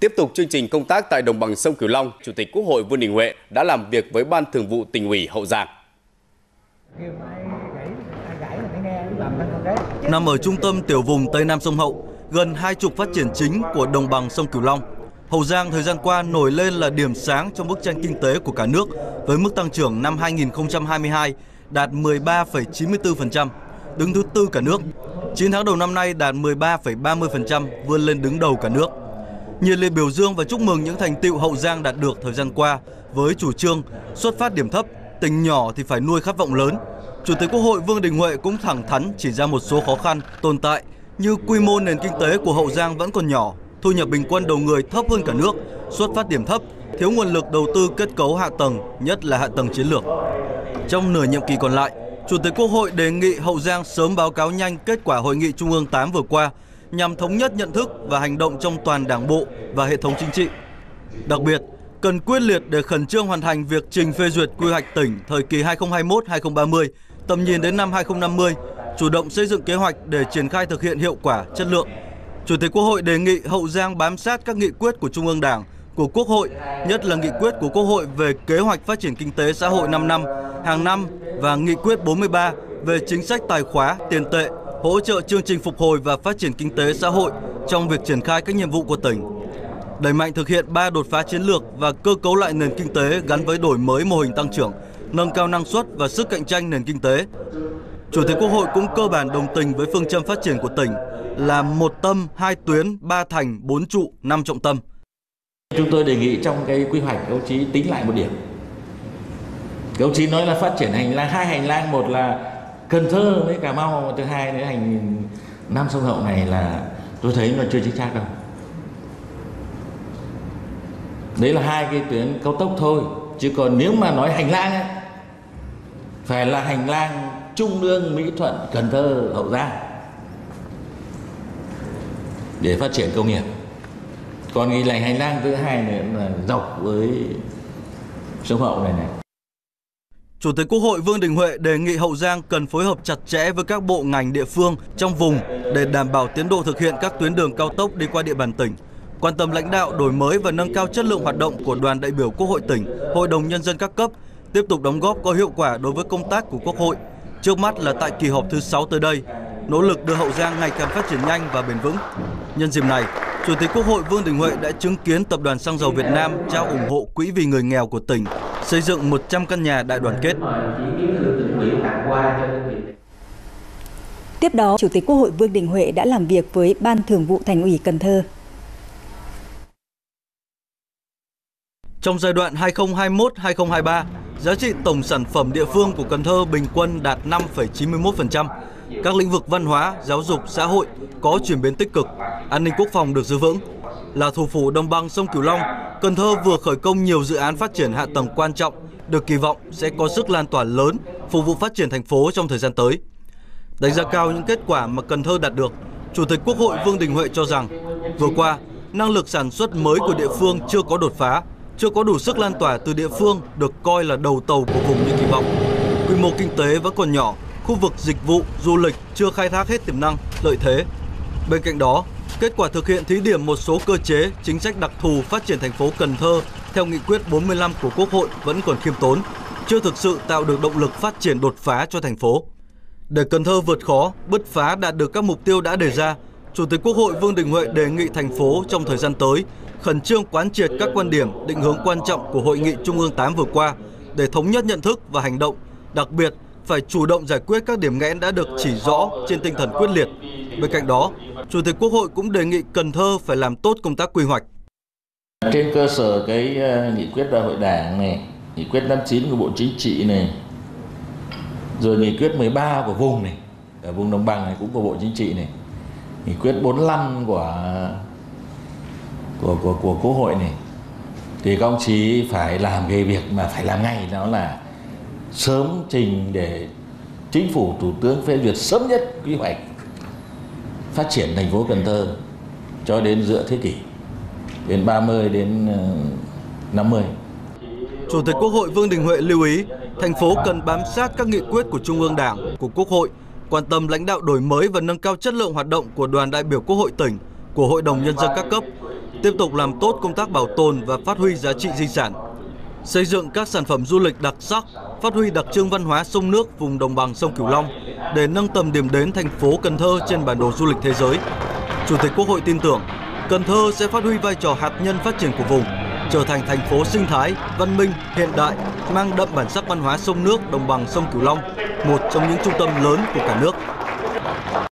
Tiếp tục chương trình công tác tại đồng bằng sông Cửu Long, Chủ tịch Quốc hội Vương Đình Huệ đã làm việc với Ban Thường vụ tỉnh ủy Hậu Giang. Nằm ở trung tâm tiểu vùng Tây Nam sông Hậu, gần hai trục phát triển chính của đồng bằng sông Cửu Long, Hậu Giang thời gian qua nổi lên là điểm sáng trong bức tranh kinh tế của cả nước với mức tăng trưởng năm 2022 đạt 13,94%, đứng thứ tư cả nước. 9 tháng đầu năm nay đạt 13,30%, vươn lên đứng đầu cả nước. Nhiệt liệt biểu dương và chúc mừng những thành tựu Hậu Giang đạt được thời gian qua với chủ trương xuất phát điểm thấp, tỉnh nhỏ thì phải nuôi khát vọng lớn. Chủ tịch Quốc hội Vương Đình Huệ cũng thẳng thắn chỉ ra một số khó khăn tồn tại như quy mô nền kinh tế của Hậu Giang vẫn còn nhỏ, thu nhập bình quân đầu người thấp hơn cả nước, xuất phát điểm thấp, thiếu nguồn lực đầu tư kết cấu hạ tầng, nhất là hạ tầng chiến lược. Trong nửa nhiệm kỳ còn lại, Chủ tịch Quốc hội đề nghị Hậu Giang sớm báo cáo nhanh kết quả hội nghị Trung ương 8 vừa qua nhằm thống nhất nhận thức và hành động trong toàn Đảng bộ và hệ thống chính trị. Đặc biệt, cần quyết liệt để khẩn trương hoàn thành việc trình phê duyệt quy hoạch tỉnh thời kỳ 2021-2030, tầm nhìn đến năm 2050, chủ động xây dựng kế hoạch để triển khai thực hiện hiệu quả, chất lượng. Chủ tịch Quốc hội đề nghị Hậu Giang bám sát các nghị quyết của Trung ương Đảng, của Quốc hội, nhất là nghị quyết của Quốc hội về kế hoạch phát triển kinh tế xã hội 5 năm, hàng năm và nghị quyết 43 về chính sách tài khóa, tiền tệ, hỗ trợ chương trình phục hồi và phát triển kinh tế xã hội trong việc triển khai các nhiệm vụ của tỉnh. Đẩy mạnh thực hiện ba đột phá chiến lược và cơ cấu lại nền kinh tế gắn với đổi mới mô hình tăng trưởng, nâng cao năng suất và sức cạnh tranh nền kinh tế. Chủ tịch Quốc hội cũng cơ bản đồng tình với phương châm phát triển của tỉnh là một tâm, hai tuyến, ba thành, bốn trụ, năm trọng tâm. Chúng tôi đề nghị trong cái quy hoạch các chí tính lại một điểm. Các chí nói là phát triển hành lang hai hành lang, một là Cần Thơ với Cà Mau, thứ hai nữa hành Nam sông Hậu này là tôi thấy nó chưa chính xác đâu. Đấy là hai cái tuyến cao tốc thôi, chứ còn nếu mà nói hành lang ấy, phải là hành lang Trung Lương, Mỹ Thuận, Cần Thơ, Hậu Giang để phát triển công nghiệp còn cái này hành lang thứ hai nữa là dọc với sông hậu này này Chủ tịch Quốc hội Vương Đình Huệ đề nghị Hậu Giang cần phối hợp chặt chẽ với các bộ ngành địa phương trong vùng để đảm bảo tiến độ thực hiện các tuyến đường cao tốc đi qua địa bàn tỉnh, quan tâm lãnh đạo đổi mới và nâng cao chất lượng hoạt động của đoàn đại biểu Quốc hội tỉnh, Hội đồng nhân dân các cấp, tiếp tục đóng góp có hiệu quả đối với công tác của Quốc hội. Trước mắt là tại kỳ họp thứ 6 tới đây, nỗ lực đưa Hậu Giang ngày càng phát triển nhanh và bền vững. Nhân dịp này, Chủ tịch Quốc hội Vương Đình Huệ đã chứng kiến Tập đoàn Xăng dầu Việt Nam trao ủng hộ quỹ vì người nghèo của tỉnh xây dựng 100 căn nhà đại đoàn kết. Tiếp đó, Chủ tịch Quốc hội Vương Đình Huệ đã làm việc với Ban Thường vụ Thành ủy Cần Thơ. Trong giai đoạn 2021-2023, giá trị tổng sản phẩm địa phương của Cần Thơ bình quân đạt 5,91%, các lĩnh vực văn hóa, giáo dục, xã hội có chuyển biến tích cực, an ninh quốc phòng được giữ vững. Là thủ phủ đồng bằng sông Cửu Long, Cần Thơ vừa khởi công nhiều dự án phát triển hạ tầng quan trọng, được kỳ vọng sẽ có sức lan tỏa lớn phục vụ phát triển thành phố trong thời gian tới. Đánh giá cao những kết quả mà Cần Thơ đạt được, Chủ tịch Quốc hội Vương Đình Huệ cho rằng vừa qua, năng lực sản xuất mới của địa phương chưa có đột phá, chưa có đủ sức lan tỏa từ địa phương được coi là đầu tàu của vùng như kỳ vọng. Quy mô kinh tế vẫn còn nhỏ, khu vực dịch vụ, du lịch chưa khai thác hết tiềm năng, lợi thế. Bên cạnh đó, kết quả thực hiện thí điểm một số cơ chế, chính sách đặc thù phát triển thành phố Cần Thơ theo nghị quyết 45 của Quốc hội vẫn còn khiêm tốn, chưa thực sự tạo được động lực phát triển đột phá cho thành phố. Để Cần Thơ vượt khó, bứt phá đạt được các mục tiêu đã đề ra, Chủ tịch Quốc hội Vương Đình Huệ đề nghị thành phố trong thời gian tới khẩn trương quán triệt các quan điểm, định hướng quan trọng của Hội nghị Trung ương 8 vừa qua để thống nhất nhận thức và hành động, đặc biệt phải chủ động giải quyết các điểm nghẽn đã được chỉ rõ trên tinh thần quyết liệt. Bên cạnh đó, Chủ tịch Quốc hội cũng đề nghị Cần Thơ phải làm tốt công tác quy hoạch. Trên cơ sở cái ờ, nghị quyết đại hội đảng này, nghị quyết 59 của Bộ Chính trị này, rồi nghị quyết 13 của vùng này, ở vùng đồng bằng này cũng của Bộ Chính trị này, nghị quyết 45 của của của của Quốc hội này, thì các ông chí phải làm cái việc mà phải làm ngay đó là sớm trình để chính phủ thủ tướng phê duyệt sớm nhất quy hoạch phát triển thành phố Cần Thơ cho đến giữa thế kỷ đến 30 đến ờ, 50. Chủ tịch Quốc hội Vương Đình Huệ lưu ý, thành phố cần bám sát các nghị quyết của Trung ương Đảng, của Quốc hội, quan tâm lãnh đạo đổi mới và nâng cao chất lượng hoạt động của đoàn đại biểu Quốc hội tỉnh, của Hội đồng Nhân dân các cấp, tiếp tục làm tốt công tác bảo tồn và phát huy giá trị di sản, xây dựng các sản phẩm du lịch đặc sắc, phát huy đặc trưng văn hóa sông nước vùng đồng bằng sông Cửu Long để nâng tầm điểm đến thành phố Cần Thơ trên bản đồ du lịch thế giới. Chủ tịch Quốc hội tin tưởng Cần Thơ sẽ phát huy vai trò hạt nhân phát triển của vùng, trở thành thành phố sinh thái, văn minh, hiện đại, mang đậm bản sắc văn hóa sông nước đồng bằng sông Cửu Long, một trong những trung tâm lớn của cả nước.